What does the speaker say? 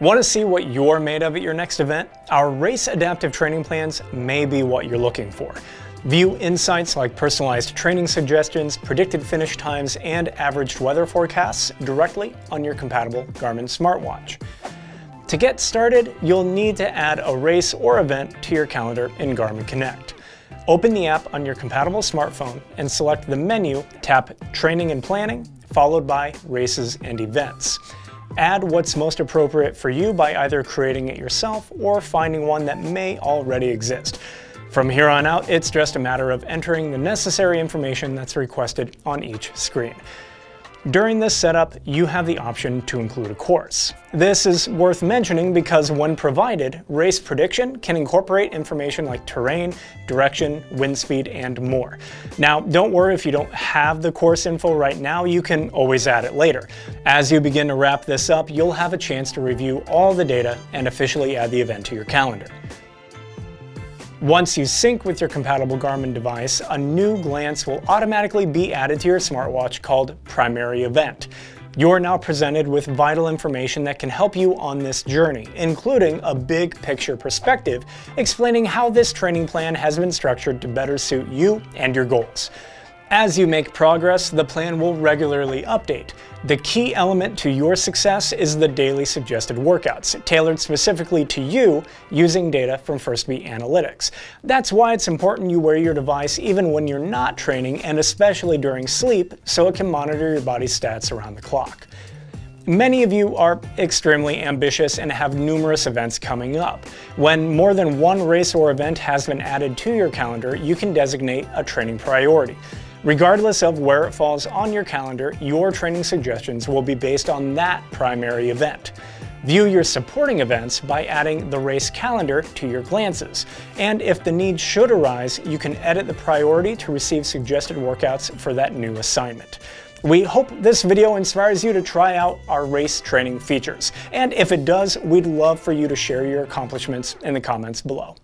Want to see what you're made of at your next event? Our race adaptive training plans may be what you're looking for. View insights like personalized training suggestions, predicted finish times, and averaged weather forecasts directly on your compatible Garmin smartwatch. To get started, you'll need to add a race or event to your calendar in Garmin Connect. Open the app on your compatible smartphone and select the menu, tap Training and Planning, followed by Races and Events. Add what's most appropriate for you by either creating it yourself or finding one that may already exist. From here on out, it's just a matter of entering the necessary information that's requested on each screen. During this setup, you have the option to include a course. This is worth mentioning because when provided, Race Prediction can incorporate information like terrain, direction, wind speed, and more. Now, don't worry if you don't have the course info right now, you can always add it later. As you begin to wrap this up, you'll have a chance to review all the data and officially add the event to your calendar. Once you sync with your compatible Garmin device, a new glance will automatically be added to your smartwatch called Primary Event. You're now presented with vital information that can help you on this journey, including a big picture perspective explaining how this training plan has been structured to better suit you and your goals. As you make progress, the plan will regularly update. The key element to your success is the daily suggested workouts, tailored specifically to you using data from Firstbeat Analytics. That's why it's important you wear your device even when you're not training and especially during sleep so it can monitor your body's stats around the clock. Many of you are extremely ambitious and have numerous events coming up. When more than one race or event has been added to your calendar, you can designate a training priority. Regardless of where it falls on your calendar, your training suggestions will be based on that primary event. View your supporting events by adding the race calendar to your glances. And if the need should arise, you can edit the priority to receive suggested workouts for that new assignment. We hope this video inspires you to try out our race training features. And if it does, we'd love for you to share your accomplishments in the comments below.